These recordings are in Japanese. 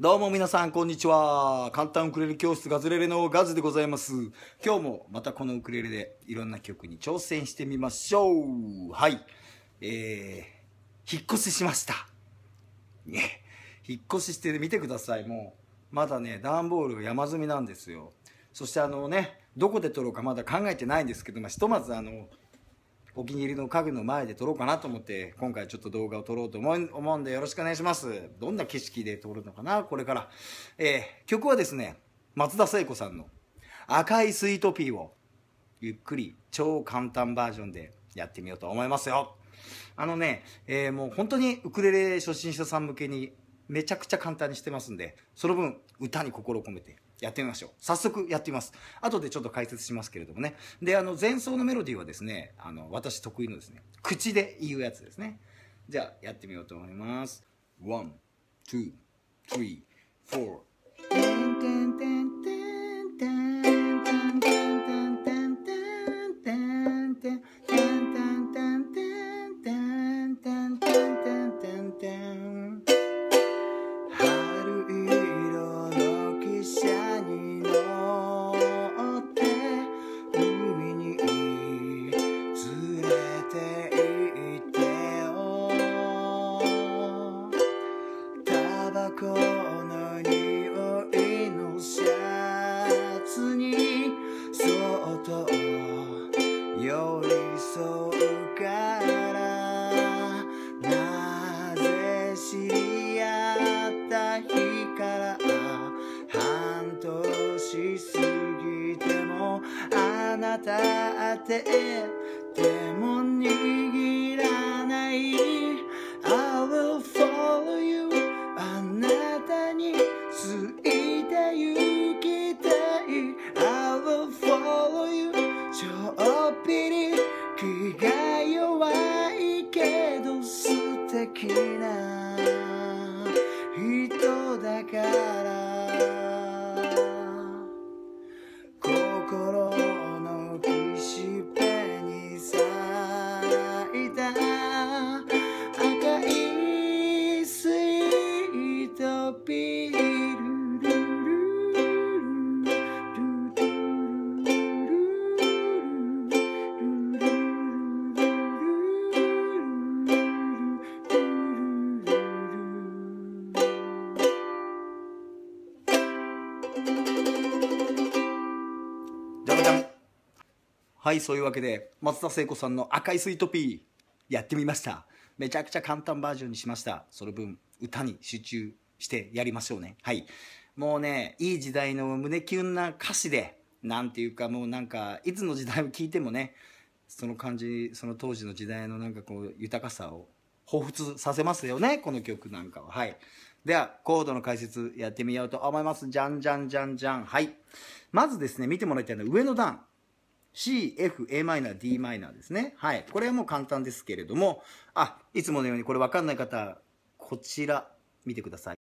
どうも皆さんこんにちは。簡単ウクレレ教室ガズレレのガズでございます。今日もまたこのウクレレでいろんな曲に挑戦してみましょう。はい。えー、引っ越ししました。ね。引っ越しして見てください。もうまだね段ボールが山積みなんですよ。そしてあのねどこで撮ろうかまだ考えてないんですけど、まあ、ひとまずあのお気に入りの家具の前で撮ろうかなと思って今回ちょっと動画を撮ろうと思う思うんでよろしくお願いします。どんな景色で撮るのかな？これから、えー、曲はですね松田聖子さんの「赤いスイートピー」をゆっくり超簡単バージョンでやってみようと思いますよ。あのね、えー、もう本当にウクレレ初心者さん向けにめちゃくちゃ簡単にしてますんでその分歌に心を込めてやってみましょう。早速やってみます。後でちょっと解説しますけれどもね。であの前奏のメロディーはですねあの私得意のですね口で言うやつですね。じゃあやってみようと思います。ワン、ツー、ことを寄り添うからなぜ知り合った日から半年過ぎてもあなたってでも握らない I will follow you あなたについてゆくきな人だから。はい、そういうわけで、松田聖子さんの赤いスイートピー、やってみました。めちゃくちゃ簡単バージョンにしました。その分、歌に集中してやりましょうね。はい。もうね、いい時代の胸キュンな歌詞で、なんていうかもうなんか、いつの時代を聞いてもね、その感じ、その当時の時代のなんかこう、豊かさを彷彿させますよね、この曲なんかは。はい。では、コードの解説やってみようと思います。じゃんじゃんじゃんじゃん。はい。まずですね、見てもらいたいのは上の段。C、F、a マイナー、d マイナーですね。はい。これはもう簡単ですけれども、あ、いつものようにこれわかんない方、こちら見てください。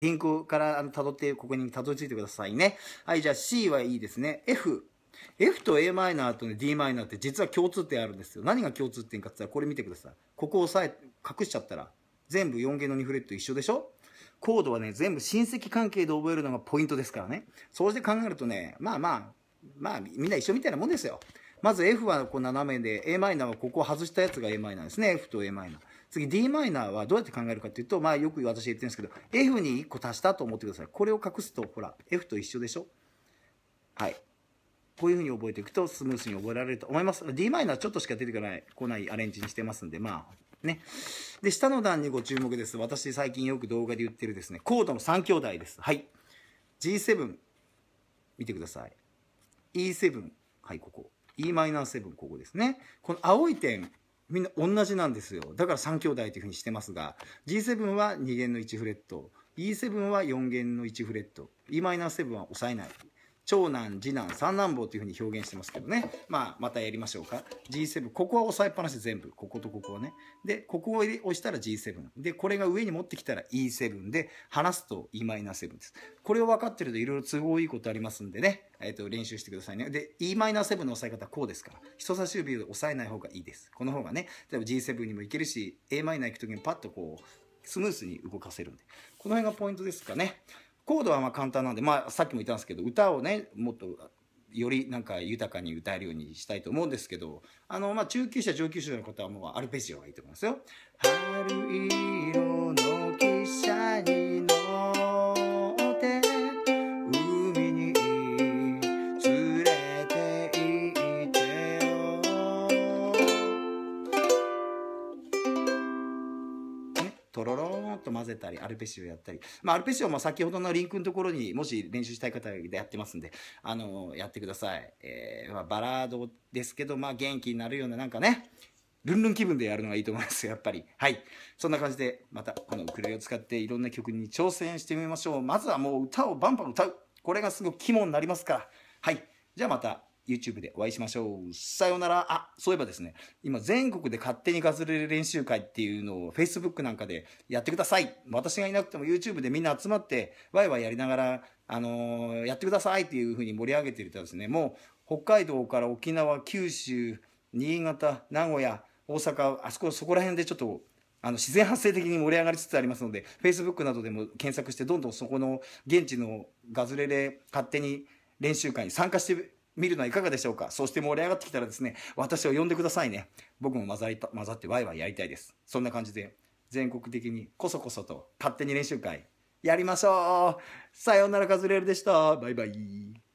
ピンクから辿って、ここに辿り着いてくださいね。はい、じゃあ C はいいですね。F。F と a マイナーと、ね、d マイナーって実は共通点あるんですよ。何が共通点かって言ったらこれ見てください。ここを押さえ、隠しちゃったら全部4弦の2フレット一緒でしょ？コードはね、全部親戚関係で覚えるのがポイントですからね。そうして考えるとね、まあまあ、まあみんな一緒みたいなもんですよ。まず F はこう斜めで、a マイナーはここを外したやつが a マイナーですね。F と a マイナー。次 d マイナーはどうやって考えるかっていうと、まあよく私言ってるんですけど、F に1個足したと思ってください。これを隠すと、ほら、F と一緒でしょ？はい。こういうふうに覚えていくとスムースに覚えられると思います。d マイナーちょっとしか出てこない、来ないアレンジにしてますんで、まあ、ね。で、下の段にご注目です。私最近よく動画で言ってるですね、コードの3兄弟です。はい。G7、見てください。E7、はい、ここ。Em7、ここですね。この青い点、みんな同じなんですよ。だから3兄弟というふうにしてますが、G7 は2弦の1フレット、E7 は4弦の1フレット、Em7 は押さえない。長男次男三男坊というふうに表現してますけどね。まあまたやりましょうか。G7 ここは押さえっぱなし全部。こことここはね。でここを押したら G7 でこれが上に持ってきたら E7 で離すと Em7 です。これを分かってるといろいろ都合いいことありますんでね、えー、と練習してくださいね。で Em7 の押さえ方はこうですから。人差し指を押さえない方がいいです。この方がね。例えば G7 にもいけるし Am 行く時にパッとこうスムースに動かせるんで。この辺がポイントですかね。コードはまあ簡単なんで、まあ、さっきも言ったんですけど歌をねもっとよりなんか豊かに歌えるようにしたいと思うんですけどあのまあ中級者上級者の方はもうアルペジオがいいと思いますよ。とろろーんと混ぜたりアルペジオやったり、まあ、アルペジオも先ほどのリンクのところにもし練習したい方でやってますんであのやってください、えーまあ、バラードですけど、まあ、元気になるようななんかねルンルン気分でやるのがいいと思いますやっぱり。はい。そんな感じでまたこのウクレレを使っていろんな曲に挑戦してみましょう。まずはもう歌をバンバン歌う。これがすごく肝になりますから。はい。じゃあまた。YouTube でお会いしましょう。さようなら。あ、そういえばですね、今全国で勝手にガズレレ練習会っていうのを Facebook なんかでやってください。私がいなくても YouTube でみんな集まってワイワイやりながら、あのー、やってくださいっていうふうに盛り上げてるとですね、もう北海道から沖縄、九州、新潟、名古屋、大阪、あそこ、そこら辺でちょっとあの自然発生的に盛り上がりつつありますので Facebook などでも検索してどんどんそこの現地のガズレレ勝手に練習会に参加して見るのはいかがでしょうか？そして盛り上がってきたらですね、私を呼んでくださいね。僕も混ざり混ざってワイワイやりたいです。そんな感じで、全国的にこそこそと勝手に練習会やりましょうさようならカズレールでした。バイバイ。